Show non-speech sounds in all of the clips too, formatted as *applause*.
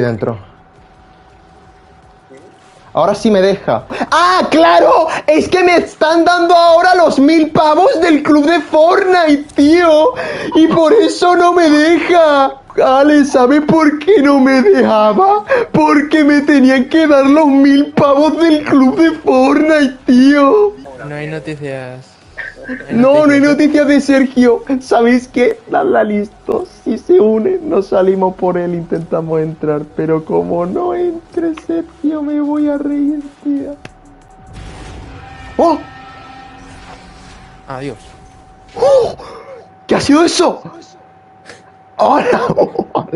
Dentro. Ahora sí me deja. ¡Ah, claro! Es que me están dando ahora los mil pavos del club de Fortnite, tío. Y por eso no me deja. Ale, ¿sabe por qué no me dejaba? Porque me tenían que dar los mil pavos del club de Fortnite, tío. No hay noticias. No, no hay *laughs* noticias de Sergio. ¿Sabéis qué? Dadla listo. Si se une, nos salimos por él, intentamos entrar. Pero como no entre Sergio, me voy a reír, tío. ¡Oh! Adiós. ¡Oh! ¿Qué ha sido eso? ¡Hola! *laughs*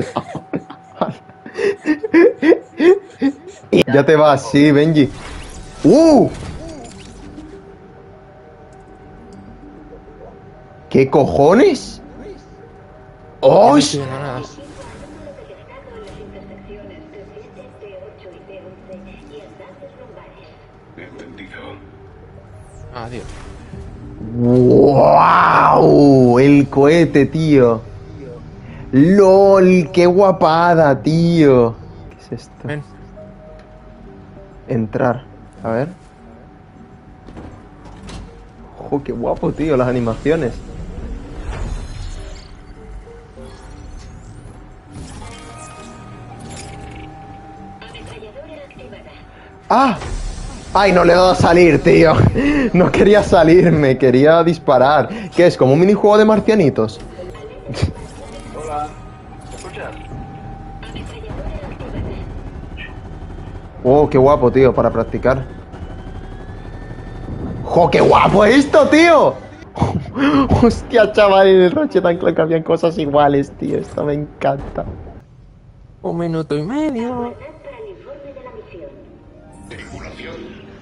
*laughs* ya te vas, sí, Benji. ¡Uh! ¿Qué cojones? ¡Oh! Adiós. ¡Wow! El cohete, tío. ¡Lol! ¡Qué guapada, tío! ¿Qué es esto? Ven. Entrar. A ver. ¡Ojo, qué guapo, tío! Las animaciones. ¡Ah! ¡Ay, no le he dado a salir, tío! No quería salirme, quería disparar. ¿Qué es? ¿Como un minijuego de marcianitos? Hola. ¿Me escuchas? Oh, qué guapo, tío, para practicar. ¡Jo, qué guapo esto, tío! *laughs* Hostia, chaval, en el Ratchet Clank habían cosas iguales, tío. Esto me encanta. Un minuto y medio.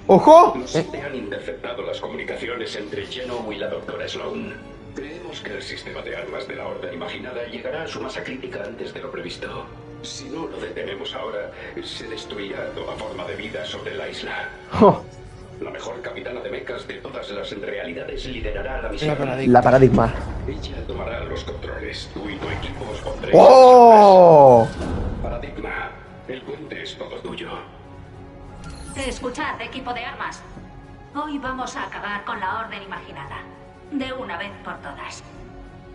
¡Ojo! Se han interceptado las comunicaciones entre Genoa y la doctora Sloan. Creemos que el sistema de armas de la Orden Imaginada llegará a su masa crítica antes de lo previsto. Si no lo detenemos ahora, se destruirá toda forma de vida sobre la isla. Oh, La mejor capitana de mecas de todas las realidades liderará la La misión. paradigma. la paradigma. Ella tomará los controles. Tú y tu equipo os pondréis. ¡Oh! Paradigma. El puente es todo tuyo. Escuchad, equipo de armas. Hoy vamos a acabar con la orden imaginada. De una vez por todas.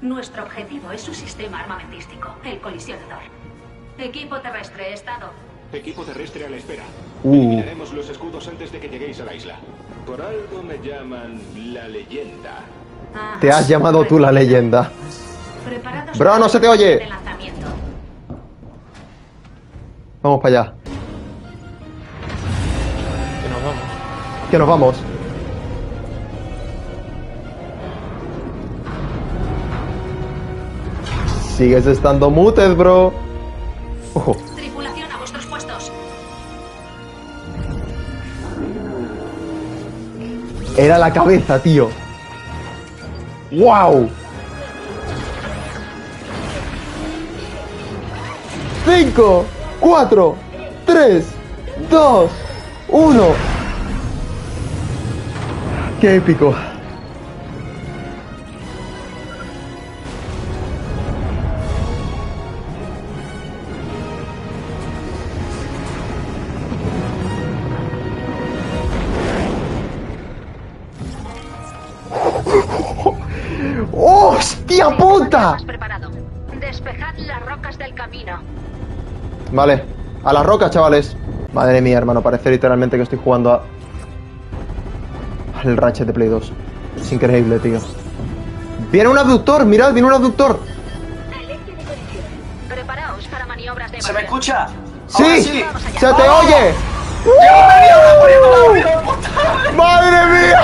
Nuestro objetivo es su sistema armamentístico, el colisionador. Equipo terrestre, estado. Equipo terrestre a la espera. Uh. Eliminaremos los escudos antes de que lleguéis a la isla. Por algo me llaman la leyenda. Ah, Te has llamado tú la leyenda. Preparados Bro, no se te oye. Vamos para allá. Que nos vamos. Sigues estando muted, bro. Ojo. Tripulación a vuestros puestos. Era la cabeza, tío. ¡Wow! Cinco, cuatro, tres, dos, uno. ¡Qué épico! *laughs* ¡Hostia puta! Preparado. Despejad las rocas del camino. Vale, a la roca, chavales. Madre mía, hermano, parece literalmente que estoy jugando a... al Ratchet de Play 2. Es increíble, tío. Viene un abductor, mirad, viene un abductor. Preparaos para maniobras de ¿Se me escucha? ¡Sí! Ahora sí. ¡Se te ¡Vamos! oye! ¡Uh! ¡Madre mía!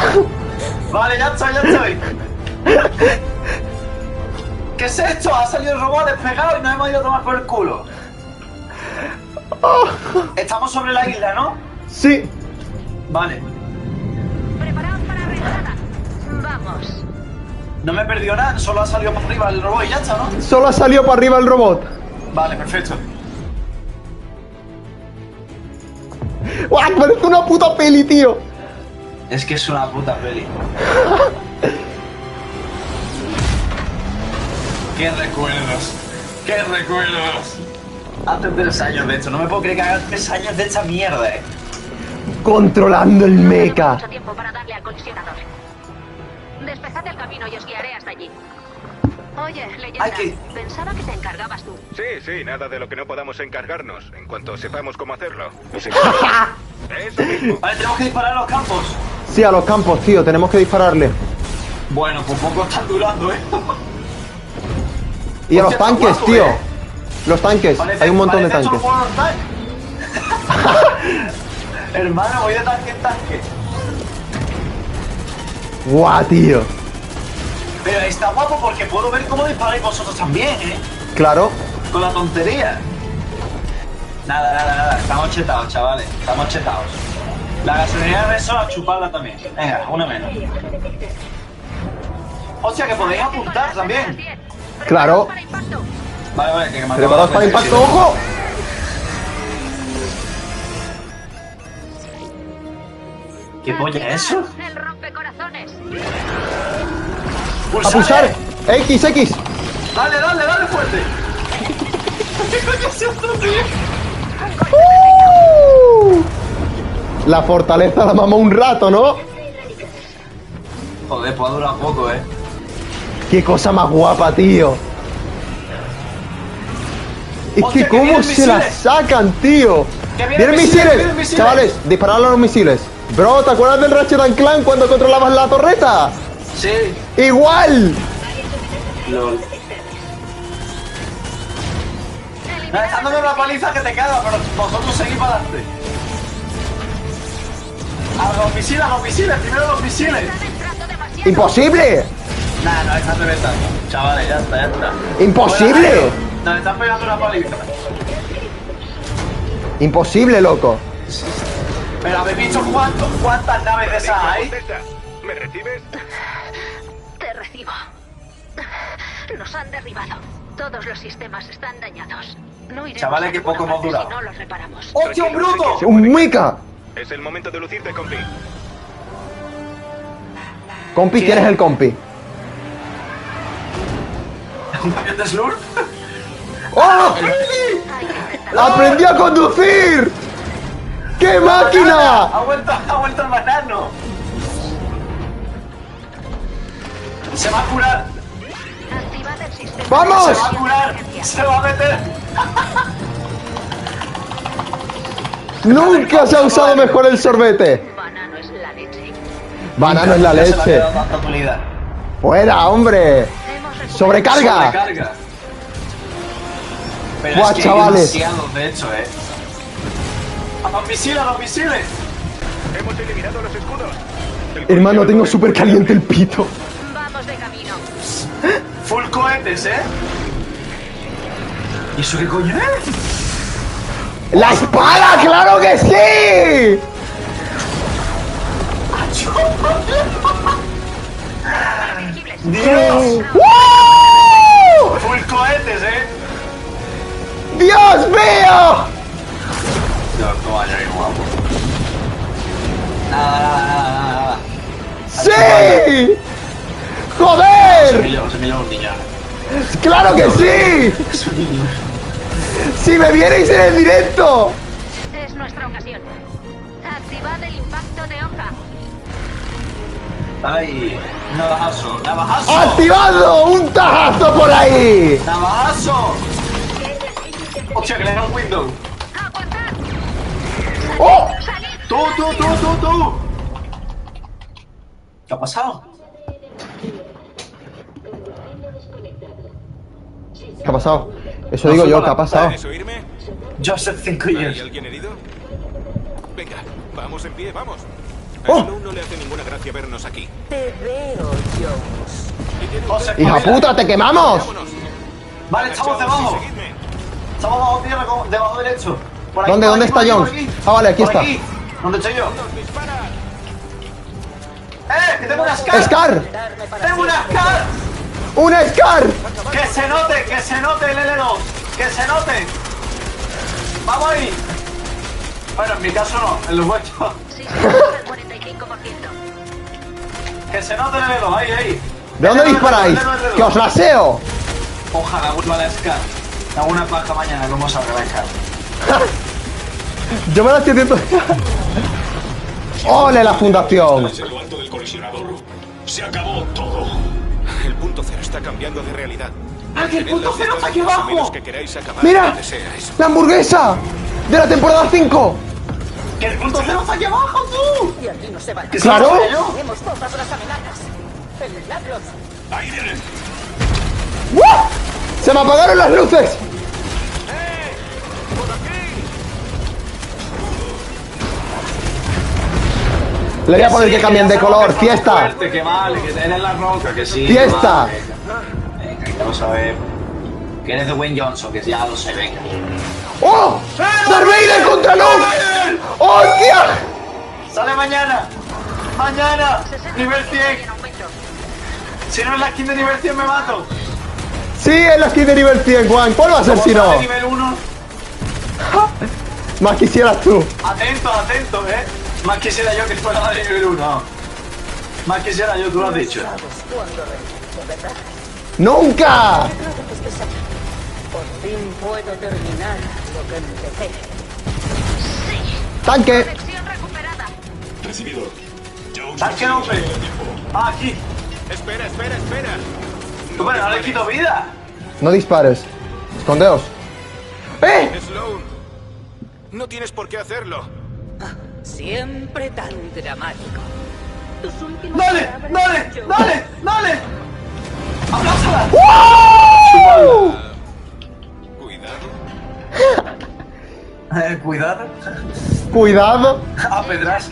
Vale, ya estoy, ya estoy. ¿Qué es esto? Ha salido el robot despegado y nos hemos ido a tomar por el culo. Estamos sobre la isla, ¿no? Sí. Vale. No me he perdido nada, solo ha salido para arriba el robot y ya está, ¿no? Solo ha salido para arriba el robot. Vale, perfecto. ¡Guau! Parece una puta peli, tío. Es que es una puta peli. *laughs* ¡Qué recuerdos! ¡Qué recuerdos! Hace tres años de esto. No me puedo creer que hagan tres años de esta mierda, eh. Controlando el No tengo mecha. mucho tiempo para darle al colisionador. Despejad el camino y os guiaré hasta allí. Oye, leyenda, Hay que- pensaba que te encargabas tú. Sí, sí, nada de lo que no podamos encargarnos, en cuanto sepamos cómo hacerlo. *laughs* Eso mismo. Vale, tenemos que disparar a los campos. Sí, a los campos, tío, tenemos que dispararle. Bueno, pues poco están durando, eh. Y a los tanques, guapo, tío. eh. Los tanques, Parece- hay un montón de tanques. *laughs* Hermano, voy de tanque en tanque. Guau, tío. Pero está guapo porque puedo ver cómo disparáis vosotros también, eh. Claro. Con la tontería. Nada, nada, nada. Estamos chetados, chavales. Estamos chetados. La gasolinera de eso a chuparla también. Venga, una menos. Hostia, que podéis apuntar también. Claro. Vale, vale, que me Preparados para impacto, ojo. ¿Qué polla es eso? El rompecorazones. A Pulsar. X, X. Dale, dale, dale fuerte. ¿Qué coño es esto, tío? ¡Uh! La fortaleza la mamó un rato, ¿no? Joder, pues ha durado poco, eh. Qué cosa más guapa, tío. Es Hostia, que cómo se la sacan, tío. Vienen ¡Vienen misiles, misiles! Chavales, disparad a los misiles. Bro, ¿te acuerdas del Ratchet and Clank cuando controlabas la torreta? Sí. ¡Igual! LOL. Me están dando una paliza que te caga, pero vosotros seguís para adelante. A los misiles, a los misiles, primero los misiles. ¡Imposible! Nah, nos están reventando. Chavales, ya está, ya está. ¡Imposible! Fuera, Nos están pegando una paliza. Imposible, loco. Pero habéis visto cuánto- cuántas naves de esas hay. ¿Me recibes? Recibo. Nos han derribado. Todos los sistemas están dañados. No iremos Chavales, que poco hemos durado. Si no los reparamos. ¡Hostia, un bruto! ¡Un mecha! Es el momento de lucirte, compi. Compi, ¿quién es el compi? ¿Un camión de slur? ¡Oh! ¡Aprendí a conducir! ¡Qué máquina! ¡Ha vuelto, ha vuelto el banano! Se va a curar. El. ¡Vamos! Se va a curar. Se va a meter. Nunca se ha usado mejor el sorbete. Banano es la leche. Banano es la leche. ¡Fuera, hombre! ¡Sobrecarga! Sobrecarga. Pero Buah, es que chavales. de hecho, eh. ¡A los misiles, a los misiles! Hemos eliminado los escudos. El Hermano, tengo súper caliente el pito. De camino. Full cohetes, ¿eh? ¿Y eso qué coño es? ¡La espada! ¡Claro que sí! ¡Dios! ¡Woo! Full cohetes, ¿eh? ¡Dios mío! Dios, no vaya guapo. Nada, nada, nada, nada, nada. ¡Joder! pilló, se pilló un niño. ¡Claro que sí! Es un niño. ¡Si me vierais en el directo! Es nuestra ocasión. Activad el impacto de hoja. Ay, navajazo, navajazo. ¡Activado! ¡Un tajazo por ahí! ¡Navajazo! Hostia, que le da un window. ¡Aguantad! ¡Oh! ¡Tú, tú, tú, tú, tú! ¿Qué ha pasado? ¿Qué ha pasado? Eso digo yo, ¿qué ha pasado? Joseph 5 ¿Hay years. alguien herido? Venga, vamos en pie, vamos. A Oh. No le hace ninguna gracia vernos aquí. Te veo, Jones. ¡Hija puta, te quemamos! Vale, estamos debajo. Estamos bajo tierra, como- debajo derecho. Por aquí, ¿Dónde, por dónde aquí, está Jones? aquí. Ah, vale, aquí Por está. aquí. ¿Dónde estoy yo? ¡Eh! ¡Que tengo una Scar! ¡Scar! ¡Tengo una Scar! ¡Un Scar! ¡Que se note! ¡Que se note el L2! ¡Que se note! ¡Vamos ahí! Bueno, en mi caso no, en los vuestros. Sistema al 45%. ¡Que se note el L2! ¡Ahí, ahí! ¿De dónde L2, disparáis? L2, L2. ¡Que os laseo! Ojalá vuelva la Scar. Hago una paja mañana, como salga la escala. Yo me la estoy haciendo. ¡Ole la fundación! Se acabó todo. El punto cero está cambiando de realidad. ¡Ah, que el punto cero está aquí abajo! que queráis acabar ¡Mira! ¡La hamburguesa! ¡De la temporada 5! ¡Que el punto cero está aquí abajo, tú! Y aquí no se va. ¡Que se ¡Claro! Tenemos todas las amenazas. Eliminadlos. Ahí vienen. ¡Buah! ¡Se me apagaron las luces! Le voy a poner que cambien de color. ¡Fiesta! Fuerte, que vale, que eres la roca, que sí. ¡Fiesta! que vale. Venga, ya lo sabemos. Que eres de Wayne Johnson, que ya lo sé, venga. ¡Oh! ¡Darth Vader contra Luke! ¡Hostia! ¡Sale mañana! ¡Mañana! ¡Nivel 100! Si no es la skin de nivel 100 me mato. Sí, es la skin de nivel 100, Juan. ¿Cuál va a ser si no? nivel 1, *laughs* Más quisieras tú. atento, atento, eh. Más quisiera yo que fuera la de nivel 1. Más quisiera yo, tú lo has dicho. ¡Nunca! Creo que estés aquí. Por fin puedo terminar lo que empecé. ¡Tanque! Recibido. ¿Sabes qué hombre? Ah, aquí. Espera, espera, espera. Tú, pero no le quito vida. No dispares. Escondeos. ¡Eh! Sloan, no tienes por qué hacerlo. Siempre tan dramático. Tus últimas ¡Dale! ¡Dale! ¡Dale! ¡Dale! ¡Aplázala! ¡Wow! Cuidado. Eh, cuidado. Cuidado. A pedras.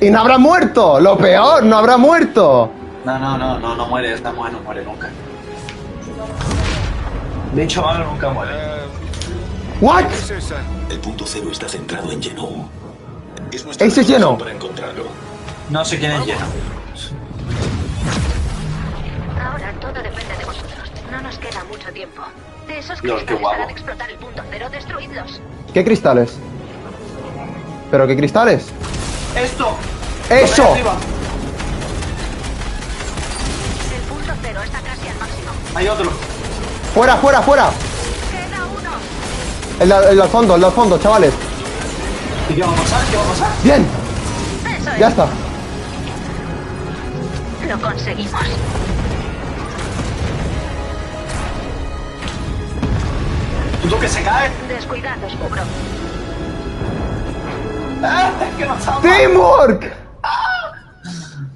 Y no habrá muerto. Lo peor, no habrá muerto. No, no, no, no, no muere. Esta mujer no muere nunca. De hecho, malo nunca muere. ¿What? El punto cero está centrado en Genome. Es Ese Geno. opción para encontrarlo. No sé quién es lleno. Ahora todo depende de vosotros. No nos queda mucho tiempo. Esos Dios, qué cristales guapo. harán explotar el punto cero. Destruidlos. ¿Qué cristales? ¿Pero qué cristales? ¡Esto! ¡Eso! El punto cero está casi al máximo. Hay otro. ¡Fuera, fuera, fuera! Queda uno. El, de- el del fondo, el del fondo, chavales. ¿Y qué va a pasar? ¿Qué va a pasar? Bien, Eso es. ya está. Lo conseguimos. ¿Tú, que se cae? Descuidados, cubro. ¡Ah! Es que no está mal. ¡Teamwork!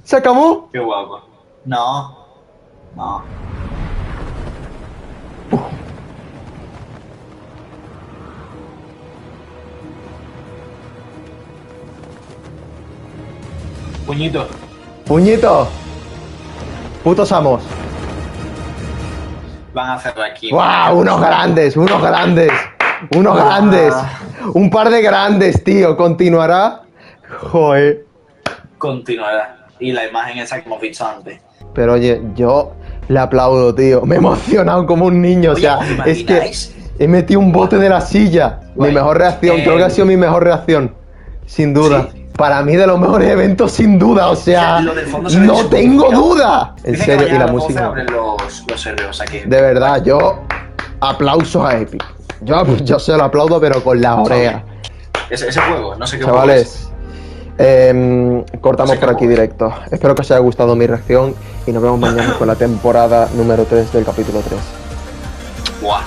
¿Se acabó? Qué guapo. No. No. Puñito. Puñito. Putos amos. Van a hacerlo aquí. ¡Guau! Unos grandes, unos grandes. Unos Ah. grandes. Un par de grandes, tío. ¿Continuará? Joder. Continuará. Y la imagen esa que hemos visto antes. Pero oye, yo le aplaudo, tío. Me he emocionado como un niño. O Oye, sea, ¿os es que he metido un bote de la silla. Mi mejor reacción. eh, Creo que ha sido mi mejor reacción. Sin duda. Sí. Para mí de los mejores eventos, sin duda. O sea, O no tengo duda. En serio, y la a las 12 música. los, los servidores, o sea que- De verdad, yo aplausos a Epic. Yo, yo se lo aplaudo, pero con la oreja. Ese, ese juego, no sé qué juego es. Chavales, em, cortamos No sé por aquí juego. directo. Espero que os haya gustado mi reacción y nos vemos mañana con la temporada número 3 del capítulo 3. Buah.